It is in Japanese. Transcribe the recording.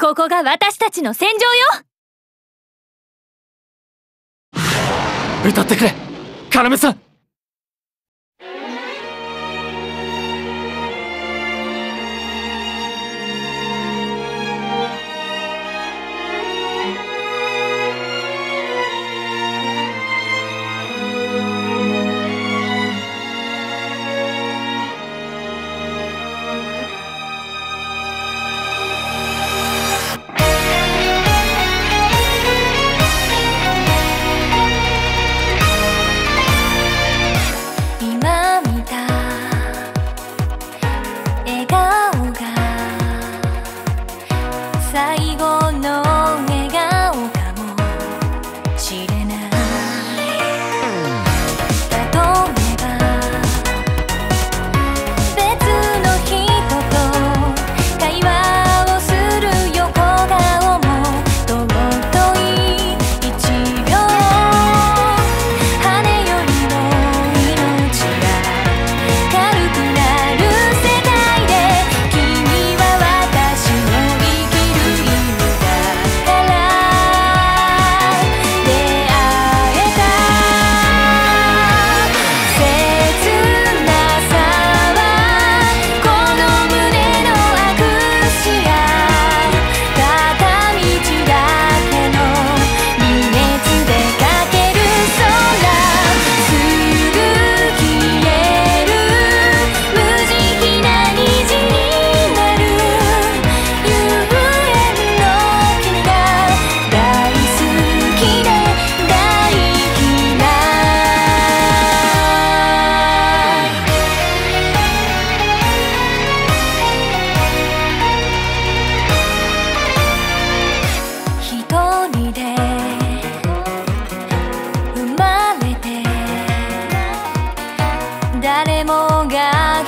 ここが私たちの戦場よ。歌ってくれ。要さん。Thank you. 誰もが